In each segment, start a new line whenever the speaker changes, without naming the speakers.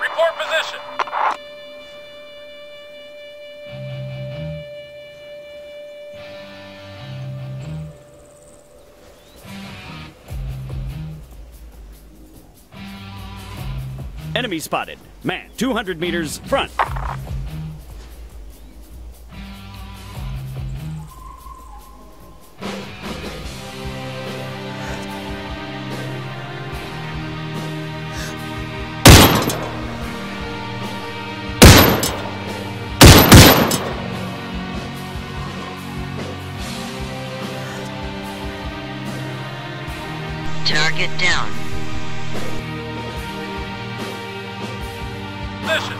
Report position. Enemy spotted. Man, 200 meters front.
Target down.
Listen.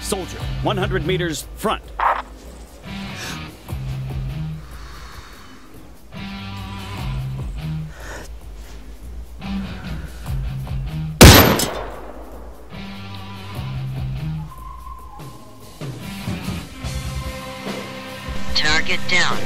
Soldier, 100 meters front.
Target down.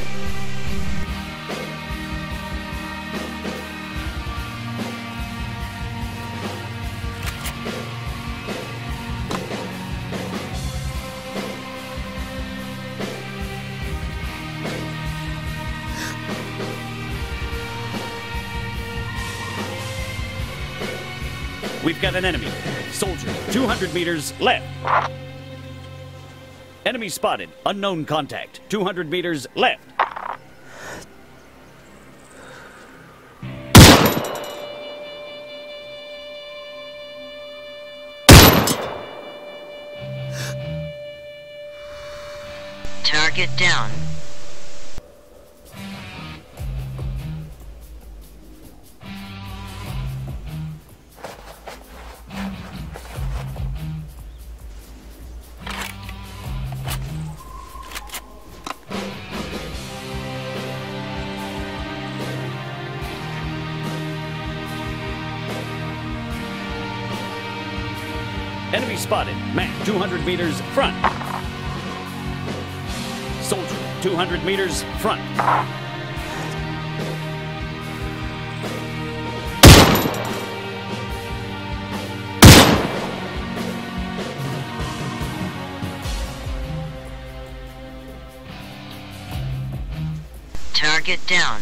We've got an enemy. Soldier, 200 meters left. Enemy spotted. Unknown contact. 200 meters left.
Target down.
Enemy spotted. Man, 200 meters front. Soldier, 200 meters front.
Target down.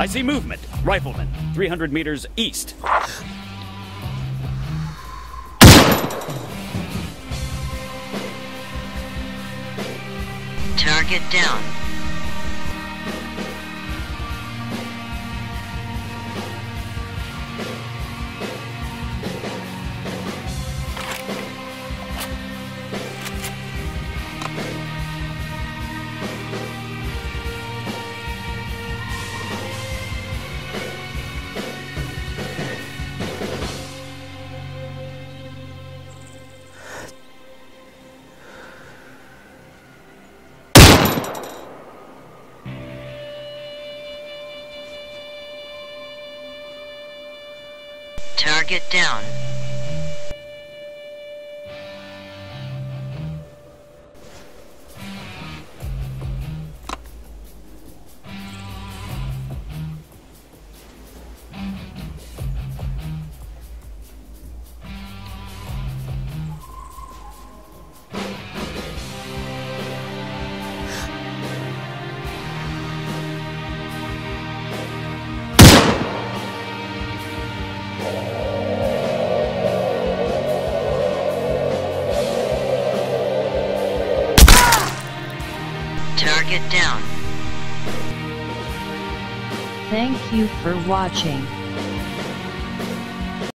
I see movement. Rifleman, 300 meters east.
Target down. Target down. Target down.
Thank you for watching.